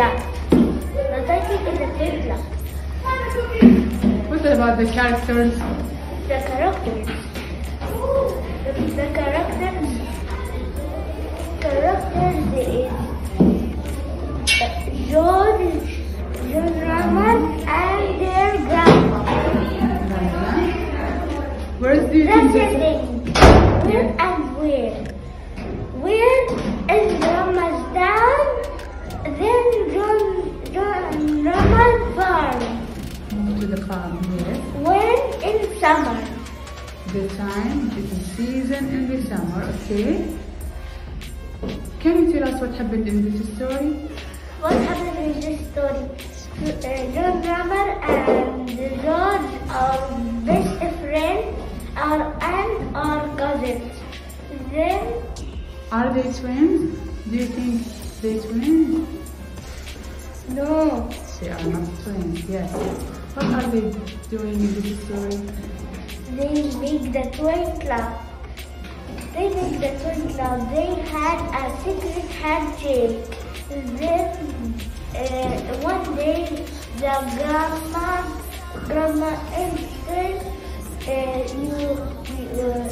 What about the characters? The characters. The, characters. Is John and their grandma. Where's the? Where and where? The farm, yes. When in summer. The time, the season in the summer, okay? Can you tell us what happened in this story? What happened in this story? Uh, John Drummer and George are best friends are and are cousins. Then Are they twins? Do you think they twins? No, They are not twins, yes. What are they doing in this story? they make the twin club. They make the twin club. They had a secret handshake. Then uh, one day the grandma grandma said uh, you uh,